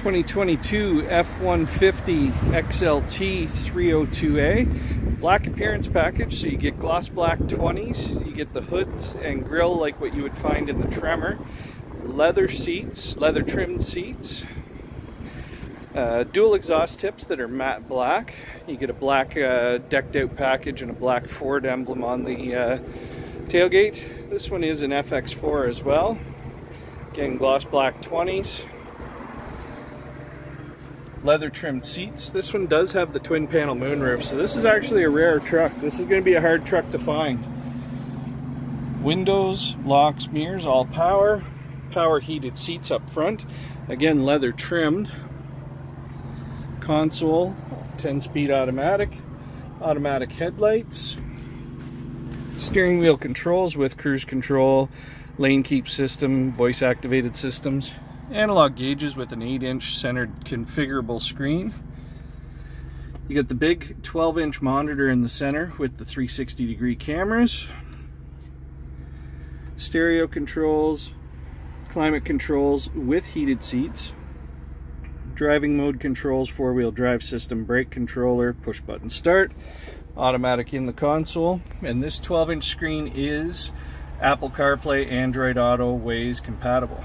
2022 F-150 XLT 302A. Black appearance package, so you get gloss black 20s, you get the hood and grille like what you would find in the Tremor, leather seats, leather trimmed seats, uh, dual exhaust tips that are matte black. You get a black uh, decked out package and a black Ford emblem on the uh, tailgate. This one is an FX4 as well. Again, gloss black 20s leather trimmed seats. This one does have the twin panel moonroof, so this is actually a rare truck. This is going to be a hard truck to find. Windows, locks, mirrors, all power. Power heated seats up front. Again, leather trimmed. Console, 10 speed automatic. Automatic headlights. Steering wheel controls with cruise control, lane keep system, voice activated systems analog gauges with an 8 inch centered configurable screen. You got the big 12 inch monitor in the center with the 360 degree cameras. Stereo controls, climate controls with heated seats. Driving mode controls, four wheel drive system, brake controller, push button start, automatic in the console. And this 12 inch screen is Apple CarPlay, Android Auto, Waze compatible.